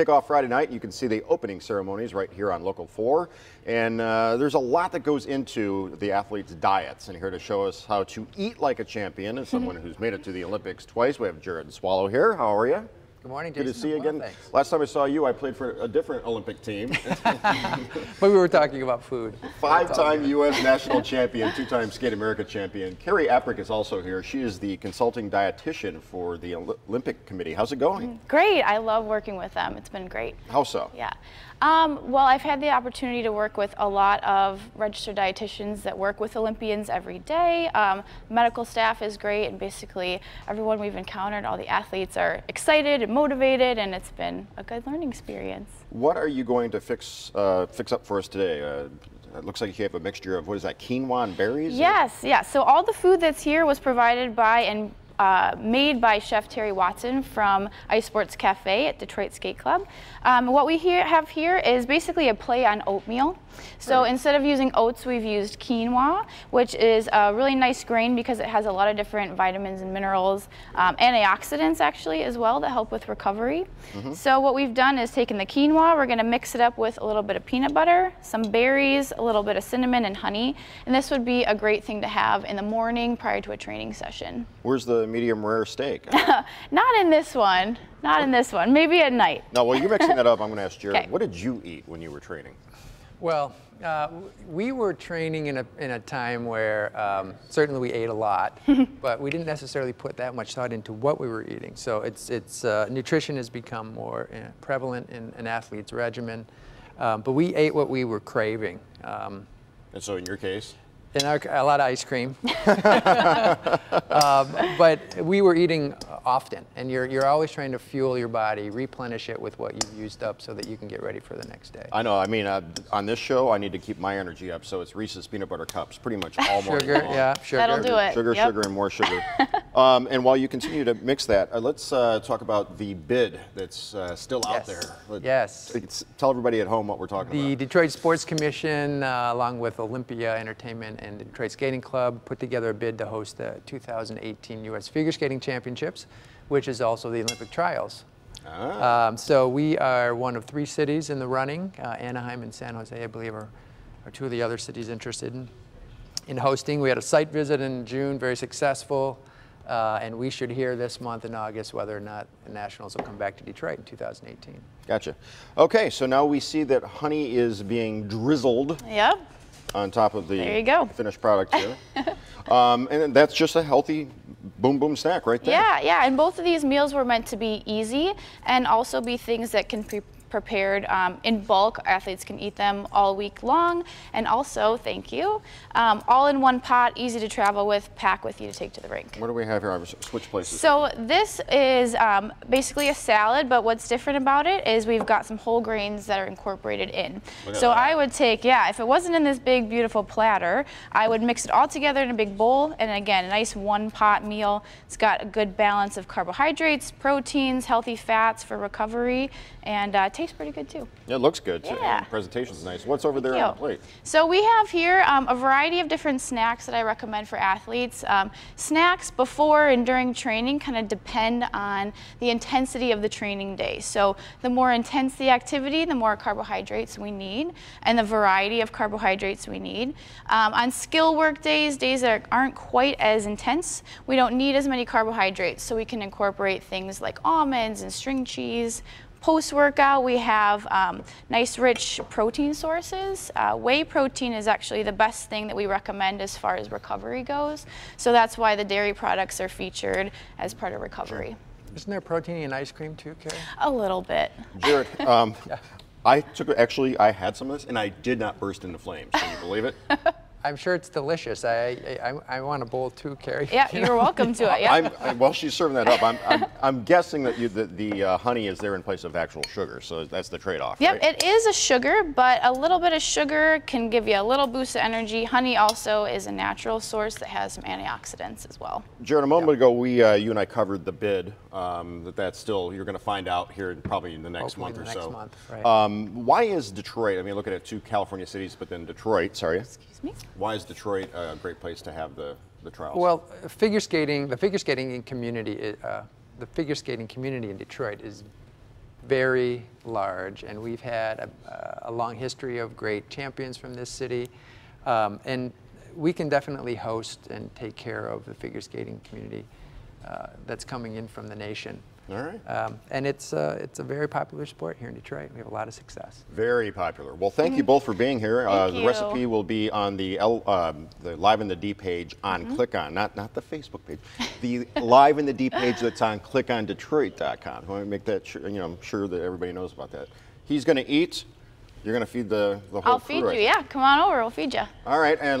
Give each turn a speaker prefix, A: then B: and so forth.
A: Kick off Friday night. You can see the opening ceremonies right here on Local 4. And uh, there's a lot that goes into the athletes' diets. And here to show us how to eat like a champion is someone who's made it to the Olympics twice. We have Jerod Swallow here. How are you?
B: Good morning,
A: Good to see you again.
B: thanks.
A: Last time I saw you, I played for a different Olympic team.
B: But we were talking about food.
A: Five-time U.S. national champion, two-time Skate America champion. Carrie Aprik is also here. She is the consulting dietitian for the Olympic Committee. How's it going?
C: Great. I love working with them. It's been great.
A: How so?
C: Yeah. Um, well, I've had the opportunity to work with a lot of registered dietitians that work with Olympians every day. Um, medical staff is great, and basically everyone we've encountered, all the athletes are excited motivated, and it's been a good learning experience.
A: What are you going to fix uh, fix up for us today? Uh, it looks like you have a mixture of what is that, quinoa and berries?
C: Yes, yes. So all the food that's here was provided by and uh, made by Chef Terry Watson from Ice Sports Cafe at Detroit Skate Club. Um, what we here have here is basically a play on oatmeal. So instead of using oats, we've used quinoa, which is a really nice grain because it has a lot of different vitamins and minerals, um, antioxidants actually as well that help with recovery. So what we've done is taken the quinoa, we're going to mix it up with a little bit of peanut butter, some berries, a little bit of cinnamon and honey, and this would be a great thing to have in the morning prior to a training session.
A: Where's the medium rare steak?
C: Not in this one, not in this one, maybe at night.
A: no, while you're mixing that up, I'm going to ask Jerod,
C: Okay.
A: what did you eat when you were training?
B: Well, uh, we were training in a, in a time where um, certainly we ate a lot, but we didn't necessarily put that much thought into what we were eating. So it's, it's, uh, nutrition has become more uh, prevalent in an athlete's regimen. Um, but we ate what we were craving. Um,
A: And so in your case?
B: In our, a lot of ice cream. um, but we were eating often, and you're, you're always trying to fuel your body, replenish it with what you've used up so that you can get ready for the next day.
A: I know. I mean, uh, on this show, I need to keep my energy up, so it's Reese's peanut butter cups pretty much all morning
B: Sugar,
A: long.
B: yeah, sugar.
C: That'll do it.
A: Sugar,
C: Yep.
A: sugar, and more sugar. um, and while you continue to mix that, uh, let's uh, talk about the bid that's uh, still out
B: Yes.
A: there. Let-
B: Yes.
A: tell everybody at home what we're talking
B: The
A: about.
B: The Detroit Sports Commission, uh, along with Olympia Entertainment and the Detroit Skating Club, put together a bid to host the 2018 U.S. Figure Skating Championships, which is also the Olympic Trials.
A: Ah.
B: Um, so we are one of three cities in the running. Uh, Anaheim and San Jose, I believe, are, are two of the other cities interested in, in hosting. We had a site visit in June, very successful. Uh, and we should hear this month in August whether or not the Nationals will come back to Detroit in 2018.
A: Gotcha. Okay, so now we see that honey is being drizzled
C: Yep.
A: on top of the
C: There you go.
A: finished product here. um, and that's just a healthy boom boom snack right there.
C: Yeah, yeah, and both of these meals were meant to be easy and also be things that can be prepared um, in bulk. Athletes can eat them all week long, and also, thank you, um, all in one pot, easy to travel with, pack with you to take to the rink.
A: What do we have here? I've switched places.
C: So this is um, basically a salad, but what's different about it is we've got some whole grains that are incorporated in. So
A: that.
C: I would take, yeah, if it wasn't in this big, beautiful platter, I would mix it all together in a big bowl, and again, a nice one-pot meal. It's got a good balance of carbohydrates, proteins, healthy fats for recovery, and uh, tastes pretty good too.
A: it looks good. too.
C: Yeah.
A: The presentation's nice. What's over there
C: Thank
A: on the plate?
C: So we have here um, a variety of different snacks that I recommend for athletes. Um, snacks before and during training kind of depend on the intensity of the training day. So the more intense the activity, the more carbohydrates we need and the variety of carbohydrates we need. Um, on skill work days, days that aren't quite as intense, we don't need as many carbohydrates. So we can incorporate things like almonds and string cheese, Post workout, we have um, nice rich protein sources. Uh, whey protein is actually the best thing that we recommend as far as recovery goes. So that's why the dairy products are featured as part of recovery.
B: Isn't there protein in ice cream too, Carrie?
C: A little bit.
A: Jerod, um, I took actually I had some of this and I did not burst into flames. Can you believe it?
B: I'm sure it's delicious. I, I, I want a bowl too, Carrie.
C: Yeah, you're welcome to it. Yeah.
A: I'm, I, while she's serving that up, I'm, I'm, I'm guessing that you, the, the uh, honey is there in place of actual sugar, so that's the trade-off.
C: Yep,
A: right?
C: it is a sugar, but a little bit of sugar can give you a little boost of energy. Honey also is a natural source that has some antioxidants as well.
A: Jerod, a moment ago, we, uh, you and I covered the bid. Um, that that's still you're going to find out here probably in the next
B: Hopefully
A: month
B: the
A: or
B: next
A: so.
B: month, right.
A: um, why is Detroit? I mean, looking at two California cities, but then Detroit. Sorry.
C: Excuse me.
A: Why is Detroit a great place to have the the trials?
B: Well, figure skating, the figure skating community, uh, the figure skating community in Detroit is very large, and we've had a, a long history of great champions from this city. Um, and we can definitely host and take care of the figure skating community uh, that's coming in from the nation.
A: All right.
B: Um, and it's, uh, it's a very popular sport here in Detroit. We have a lot of success.
A: Very popular. Well, thank you both for being here. uh,
C: Thank
A: the recipe will be on the L, um, the Live in the D page on
C: Mm-hmm.
A: Click On, not not the Facebook page. The Live in the D page that's on ClickOnDetroit.com. I want to make that sure, you know, I'm sure that everybody knows about that. He's going to eat. You're going to feed the the whole
C: I'll
A: crew,
C: feed
A: I
C: you. Yeah, come on over. We'll feed you.
A: All right, and